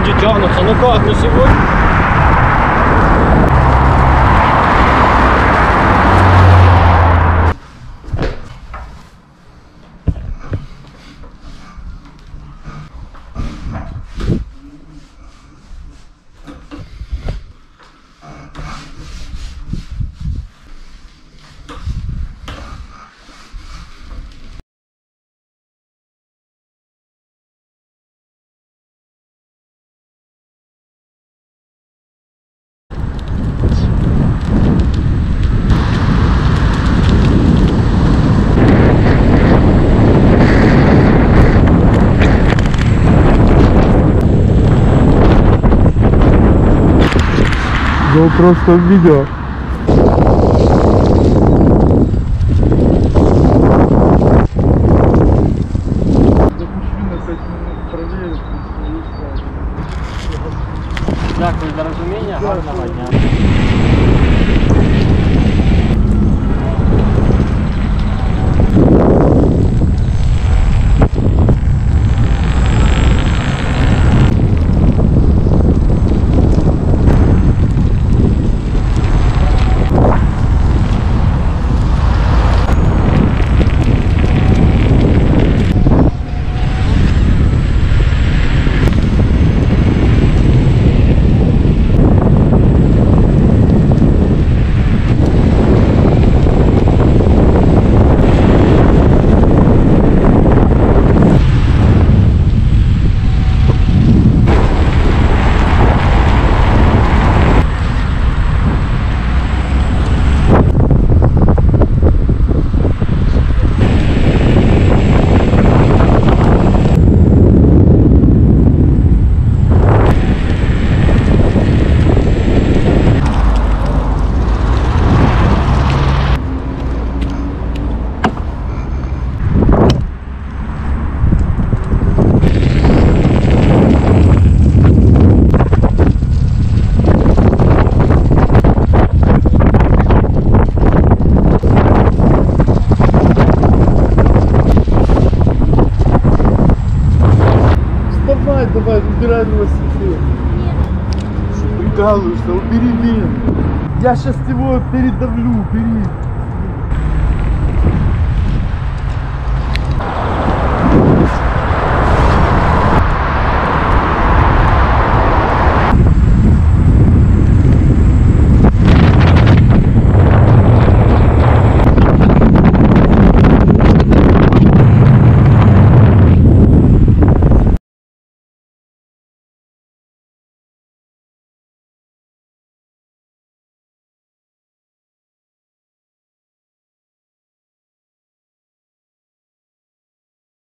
люди тянутся. Ну как, ну сегодня... Ну просто видео. Дякую за розуміння, гарного дня. Прикалываешься, убери ленту. Я сейчас его передавлю, бери.